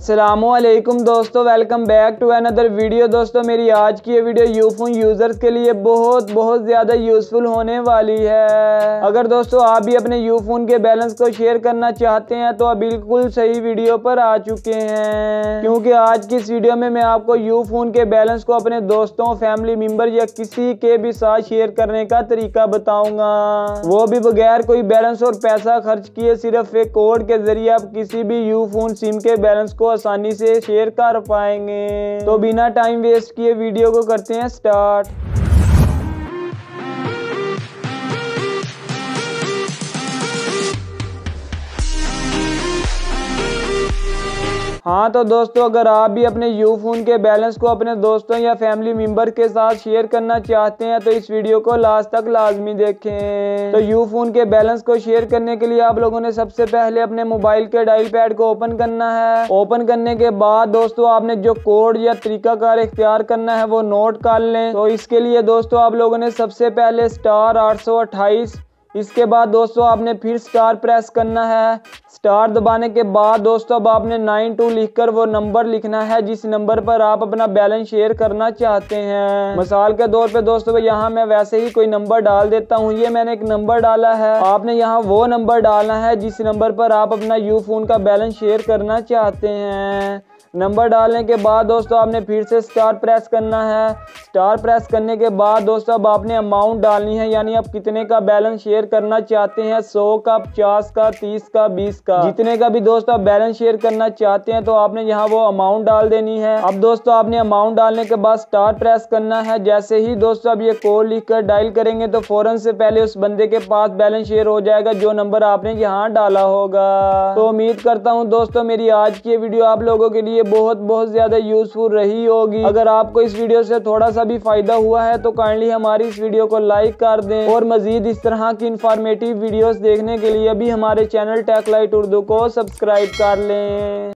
असलकुम दोस्तों welcome back to another video दोस्तों, मेरी आज की ये वीडियो यूफोन यूज़र्स के लिए बहुत बहुत ज़्यादा यूज़फुल होने वाली है। अगर दोस्तों, आप भी अपने यूफोन के बैलेंस को शेयर करना चाहते हैं तो आप बिल्कुल सही वीडियो पर आ चुके हैं। क्योंकि आज की इस वीडियो में मैं आपको यूफोन के बैलेंस को अपने दोस्तों फैमिली मेंबर या किसी के भी साथ शेयर करने का तरीका बताऊँगा। वो भी बगैर कोई बैलेंस और पैसा खर्च किए, सिर्फ़ एक कोड के ज़रिए आप किसी भी यूफोन सिम के बैलेंस को आसानी से शेयर कर पाएँगे। तो बिना टाइम वेस्ट किए वीडियो को करते हैं स्टार्ट हाँ तो दोस्तों, अगर आप भी अपने यू फ़ोन के बैलेंस को अपने दोस्तों या फैमिली मेंबर के साथ शेयर करना चाहते हैं तो इस वीडियो को लास्ट तक लाजमी देखें। तो यू फ़ोन के बैलेंस को शेयर करने के लिए आप लोगों ने सबसे पहले अपने मोबाइल के डायल पैड को ओपन करना है। ओपन करने के बाद, दोस्तों, आपने जो कोड या तरीकाकार इख्तियार करना है, वो नोट कर लें। तो इसके लिए, दोस्तों, आप लोगों ने सबसे पहले स्टार आठ सौ अट्ठाईस इसके बाद दोस्तों आपने फिर स्टार प्रेस करना है। स्टार दबाने के बाद दोस्तों अब आपने नाइन टू लिखकर वो नंबर लिखना है, जिस नंबर पर आप अपना बैलेंस शेयर करना चाहते हैं। मिसाल के तौर पे दोस्तों यहाँ मैं वैसे ही कोई नंबर डाल देता हूँ, ये मैंने एक नंबर डाला है। आपने यहाँ वो नंबर डालना है, जिस नंबर पर आप अपना यू फ़ोन का बैलेंस शेयर करना चाहते हैं। नंबर डालने के बाद दोस्तों आपने फिर से स्टार प्रेस करना है। स्टार प्रेस करने के बाद दोस्तों, अब आपने अमाउंट डालनी है, यानी आप कितने का बैलेंस शेयर करना चाहते हैं? सौ का, पचास का, तीस का, बीस का? जितने का भी दोस्तों आप बैलेंस शेयर करना चाहते हैं तो आपने यहाँ वो अमाउंट डाल देनी है। अब दोस्तों, आपने अमाउंट डालने के बाद स्टार प्रेस करना है। जैसे ही दोस्तों, अब ये कोड लिख कर डायल करेंगे तो फ़ौरन से पहले उस बंदे के पास बैलेंस शेयर हो जाएगा, जो नंबर आपने यहाँ डाला होगा। तो उम्मीद करता हूँ दोस्तों, मेरी आज की वीडियो आप लोगों के लिए बहुत बहुत ज़्यादा यूज़फुल रही होगी। अगर आपको इस वीडियो से थोड़ा सा भी फ़ायदा हुआ है तो काइंडली हमारी इस वीडियो को लाइक कर दें। और मज़ीद इस तरह की इंफॉर्मेटिव वीडियोस देखने के लिए अभी हमारे चैनल टेक लाइट उर्दू को सब्सक्राइब कर लें।